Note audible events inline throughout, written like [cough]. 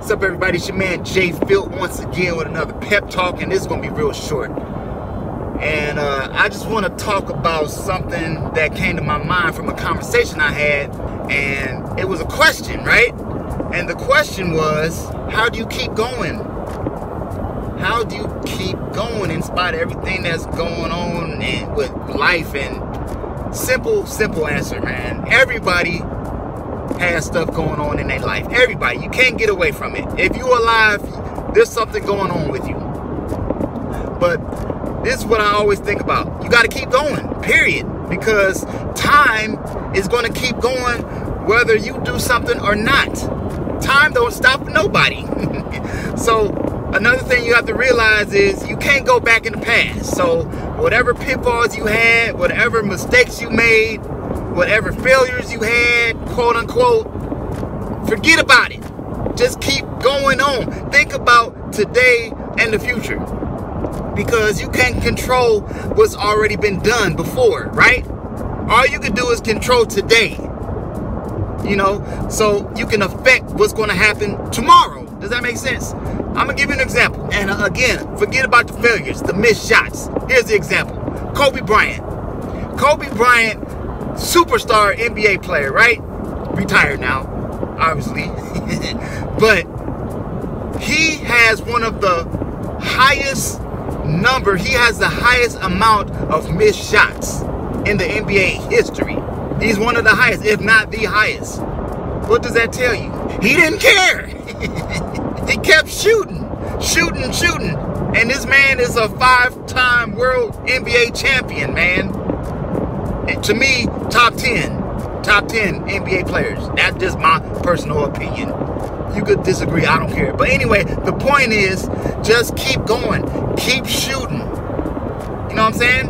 What's up, everybody? It's your man Jay Filt once again with another pep talk, and this is gonna be real short. And uh, I just want to talk about something that came to my mind from a conversation I had, and it was a question, right? And the question was, how do you keep going? How do you keep going in spite of everything that's going on and with life? And simple, simple answer, man. Everybody has stuff going on in their life. Everybody. You can't get away from it. If you're alive, there's something going on with you. But this is what I always think about. You got to keep going, period. Because time is going to keep going whether you do something or not. Time don't stop nobody. [laughs] so another thing you have to realize is you can't go back in the past. So whatever pitfalls you had, whatever mistakes you made, whatever failures you had, quote unquote, forget about it. Just keep going on. Think about today and the future. Because you can't control what's already been done before, right? All you can do is control today. You know, so you can affect what's going to happen tomorrow. Does that make sense? I'm going to give you an example. And uh, again, forget about the failures, the missed shots. Here's the example Kobe Bryant. Kobe Bryant superstar NBA player, right? Retired now, obviously. [laughs] but he has one of the highest number, he has the highest amount of missed shots in the NBA history. He's one of the highest, if not the highest. What does that tell you? He didn't care. [laughs] he kept shooting, shooting, shooting. And this man is a five-time world NBA champion, man to me, top 10. Top 10 NBA players. That's just my personal opinion. You could disagree, I don't care. But anyway, the point is just keep going. Keep shooting. You know what I'm saying?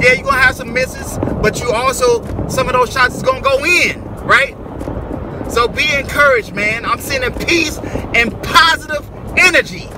Yeah, you're to have some misses, but you also, some of those shots is to go in, right? So be encouraged, man. I'm sending peace and positive energy